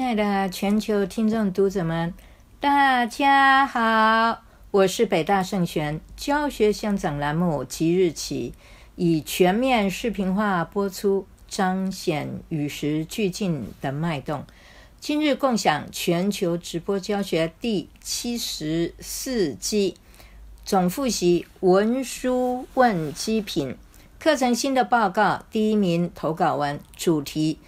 亲爱的全球听众读者们，大家好，我是北大圣玄教学相长栏目即日起以全面视频化播出，彰显与时俱进的脉动。今日共享全球直播教学第七十四期总复习文书问基品课程新的报告第一名投稿文主题。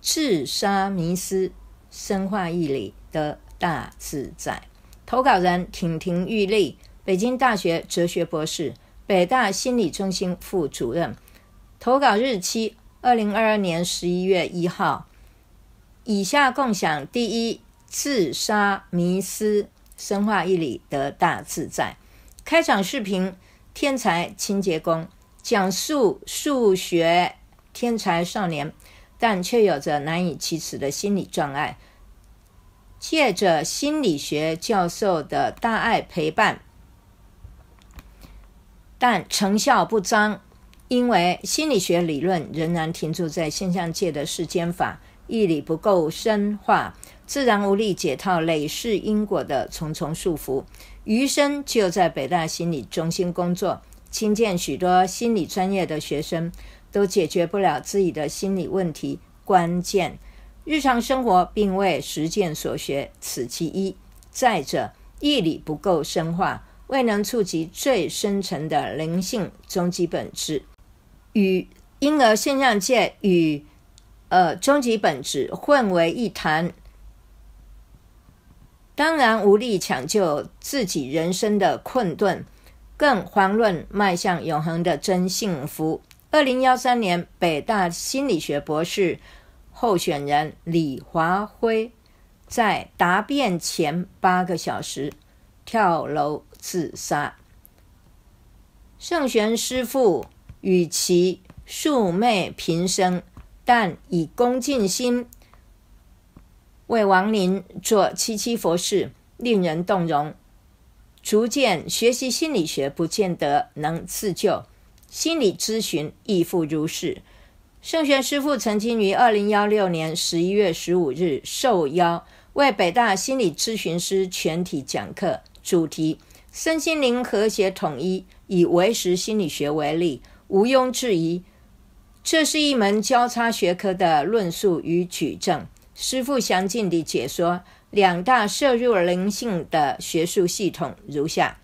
自杀迷思，深化义理的大自在。投稿人：亭亭玉立，北京大学哲学博士，北大心理中心副主任。投稿日期：二零二二年十一月一号。以下共享第一：自杀迷思，深化义理的大自在。开场视频：天才清洁工讲述数学天才少年。但却有着难以启齿的心理障碍。借着心理学教授的大爱陪伴，但成效不彰，因为心理学理论仍然停驻在现象界的世间法，义理不够深化，自然无力解套累世因果的重重束缚。余生就在北大心理中心工作，亲见许多心理专业的学生。都解决不了自己的心理问题，关键日常生活并未实践所学，此其一。再者，义理不够深化，未能触及最深层的灵性终极本质，与婴儿现象界与呃终极本质混为一谈，当然无力抢救自己人生的困顿，更遑论迈向永恒的真幸福。二零幺三年，北大心理学博士候选人李华辉在答辩前八个小时跳楼自杀。圣玄师父与其素昧平生，但以恭敬心为亡灵做七七佛事，令人动容。逐渐学习心理学，不见得能自救。心理咨询亦复如是。圣玄师父曾经于二零幺六年十一月十五日受邀为北大心理咨询师全体讲课，主题“身心灵和谐统一”，以唯识心理学为例，毋庸置疑，这是一门交叉学科的论述与举证。师父详尽地解说两大摄入灵性的学术系统如下。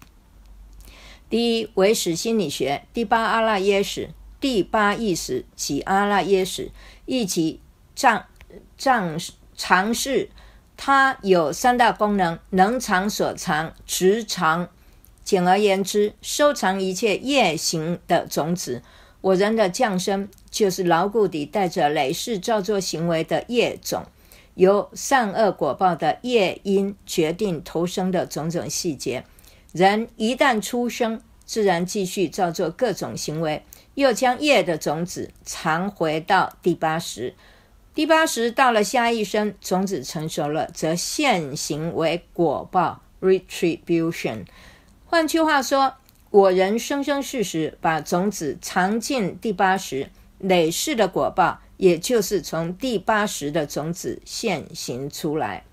第一，唯识心理学；第八，阿拉耶识；第八意识及阿拉耶识，以及藏藏常识。它有三大功能：能藏所藏，直藏。简而言之，收藏一切业行的种子。我人的降生，就是牢固地带着累世造作行为的业种，由善恶果报的业因决定投生的种种细节。人一旦出生，自然继续造作各种行为，又将业的种子藏回到第八识。第八识到了下一生，种子成熟了，则现行为果报 （retribution）。换句话说，我人生生世世把种子藏进第八识，累世的果报，也就是从第八识的种子现行出来。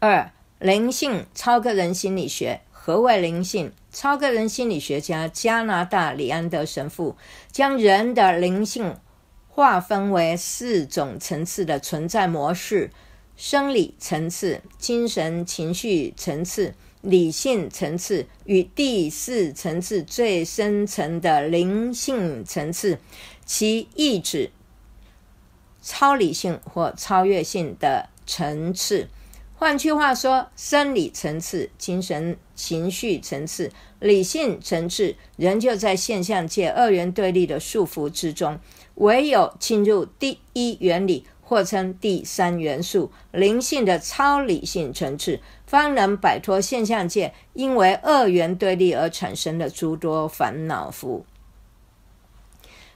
二灵性超个人心理学，何谓灵性？超个人心理学家加拿大里安德神父将人的灵性划分为四种层次的存在模式：生理层次、精神情绪层次、理性层次与第四层次最深层的灵性层次，其意指超理性或超越性的层次。换句话说，生理层次、精神情绪层次、理性层次，仍旧在现象界二元对立的束缚之中。唯有进入第一原理，或称第三元素——灵性的超理性层次，方能摆脱现象界因为二元对立而产生的诸多烦恼缚。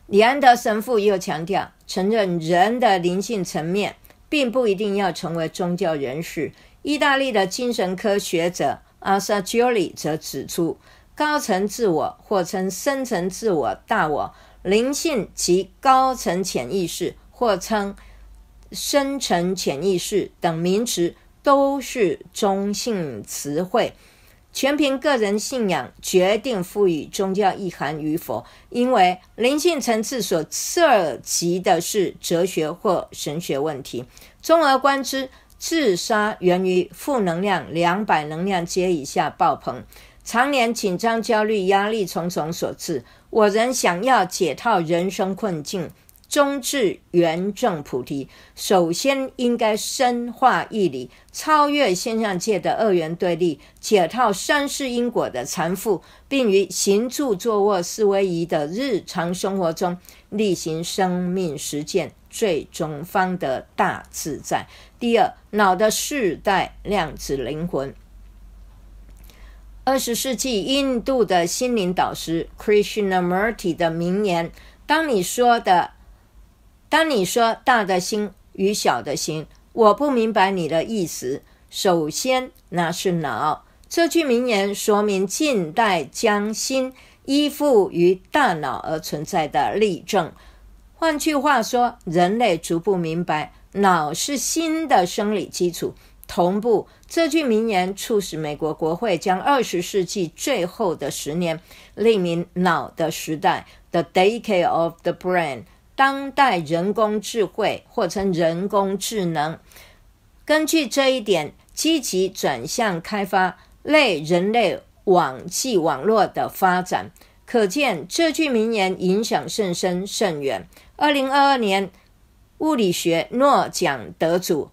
李安德神父又强调，承认人的灵性层面。并不一定要成为宗教人士。意大利的精神科学者阿萨·朱里则指出，高层自我或称深层自我、大我、灵性及高层潜意识或称深层潜意识等名词都是中性词汇。全凭个人信仰决定赋予宗教意涵与否，因为灵性层次所涉及的是哲学或神学问题。综而观之，自杀源于负能量两百能量阶以下爆棚，常年紧张、焦虑、压力重重所致。我仍想要解套人生困境。终至圆正菩提，首先应该深化义理，超越现象界的二元对立，解套三世因果的缠缚，并于行住坐卧四维仪的日常生活中例行生命实践，最终方得大自在。第二，脑的世代量子灵魂。二十世纪印度的心灵导师 Krishnamurti 的名言：“当你说的。”当你说大的心与小的心，我不明白你的意思。首先，那是脑。这句名言说明近代将心依附于大脑而存在的例证。换句话说，人类逐步明白脑是心的生理基础。同步，这句名言促使美国国会将二十世纪最后的十年命名“脑的时代 ”（The Decade of the Brain）。当代人工智慧或称人工智能，根据这一点，积极转向开发类人类网际网络的发展。可见这句名言影响甚深甚远。二零二二年，物理学诺奖得主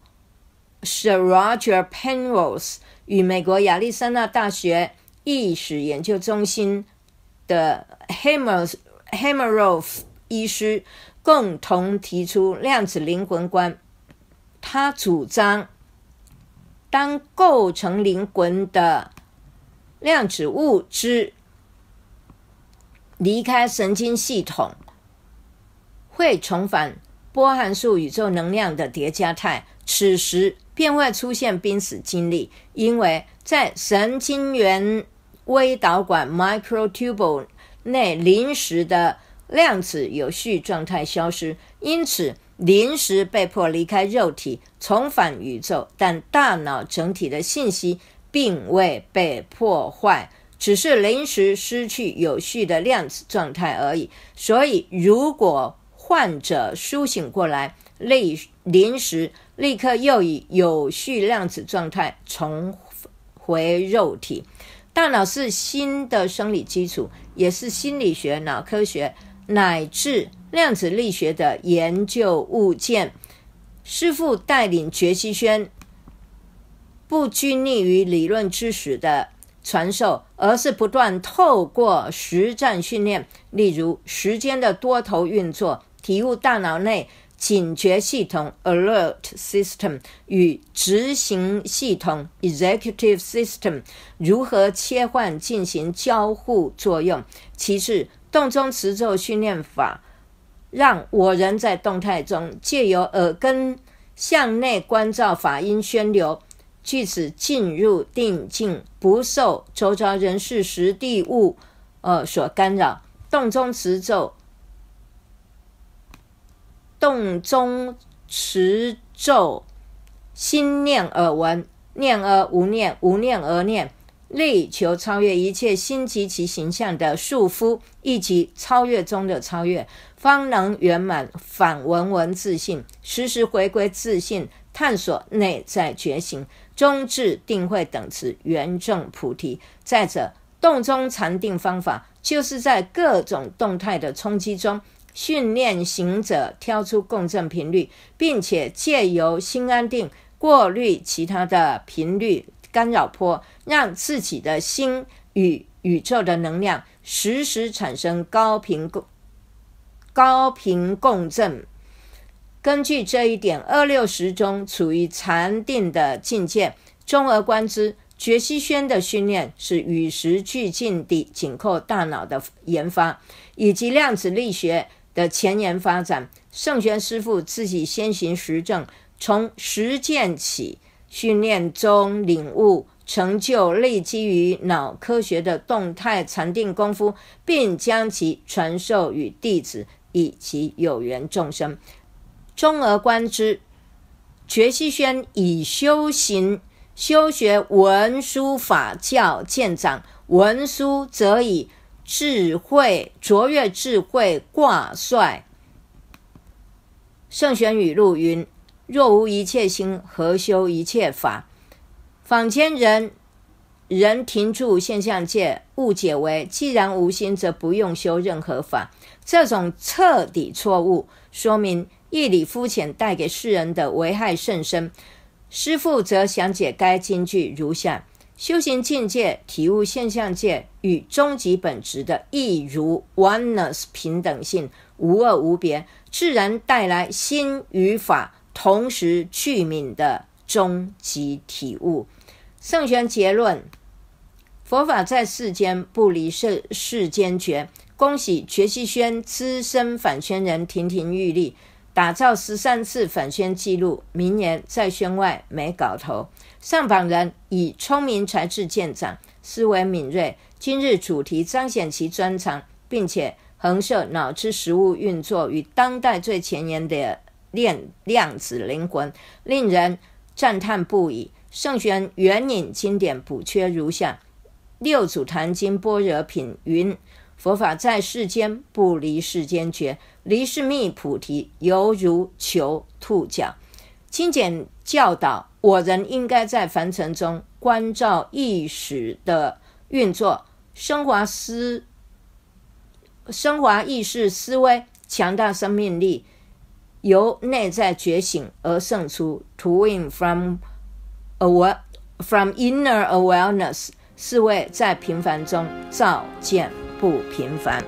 Sir Roger Penrose 与美国亚利桑那大学意识研究中心的 Hammer Hammerolf 医师。共同提出量子灵魂观。他主张，当构成灵魂的量子物质离开神经系统，会重返波函数宇宙能量的叠加态，此时便会出现濒死经历，因为在神经元微导管 （microtubule） 内临时的。量子有序状态消失，因此临时被迫离开肉体，重返宇宙。但大脑整体的信息并未被破坏，只是临时失去有序的量子状态而已。所以，如果患者苏醒过来，立临时立刻又以有序量子状态重回肉体。大脑是新的生理基础，也是心理学、脑科学。乃至量子力学的研究物件，师傅带领觉西轩不拘泥于理论知识的传授，而是不断透过实战训练，例如时间的多头运作，体悟大脑内警觉系统 （alert system） 与执行系统 （executive system） 如何切换进行交互作用。其次。动中持咒训练法，让我人在动态中借由耳根向内关照法音宣流，据此进入定境，不受周遭人事、实地物呃所干扰。动中持咒，动中持咒，心念耳闻，念而无念，无念而念。力求超越一切心及其形象的束缚，以及超越中的超越，方能圆满反闻闻自信，时时回归自信，探索内在觉醒，终至定慧等持圆正菩提。再者，动中禅定方法，就是在各种动态的冲击中，训练行者挑出共振频率，并且借由心安定，过滤其他的频率。干扰波让自己的心与宇宙的能量时时产生高频共高频共振。根据这一点，二六时中处于禅定的境界。综而观之，觉西轩的训练是与时俱进地紧扣大脑的研发，以及量子力学的前沿发展。圣玄师傅自己先行实证，从实践起。训练中领悟成就，立基于脑科学的动态禅定功夫，并将其传授与弟子以及有缘众生。综而观之，觉西轩以修行修学文殊法教见长，文殊则以智慧卓越智慧挂帅。圣玄语录云：若无一切心，何修一切法？坊间人人停住现象界，误解为既然无心，则不用修任何法。这种彻底错误，说明义理肤浅，带给世人的危害甚深。师父则详解该经句如下：修行境界、体悟现象界与终极本质的一如 oneness 平等性，无二无别。自然带来心与法同时具敏的终极体悟。圣玄结论：佛法在世间不离世世间觉。恭喜觉西轩资深反宣人亭亭玉立，打造十三次反宣记录，明年在宣外没搞头。上榜人以聪明才智见长，思维敏锐。今日主题彰显其专长，并且。横涉脑之实物运作与当代最前沿的量量子灵魂，令人赞叹不已。圣玄援引经典补缺如下：六祖坛经般若品云：佛法在世间，不离世间觉，离世觅菩提，犹如求兔角。经典教导我人应该在凡尘中关照意识的运作，升华思。升华意识思维，强大生命力，由内在觉醒而胜出。To win from aware from inner awareness，是为在平凡中照见不平凡。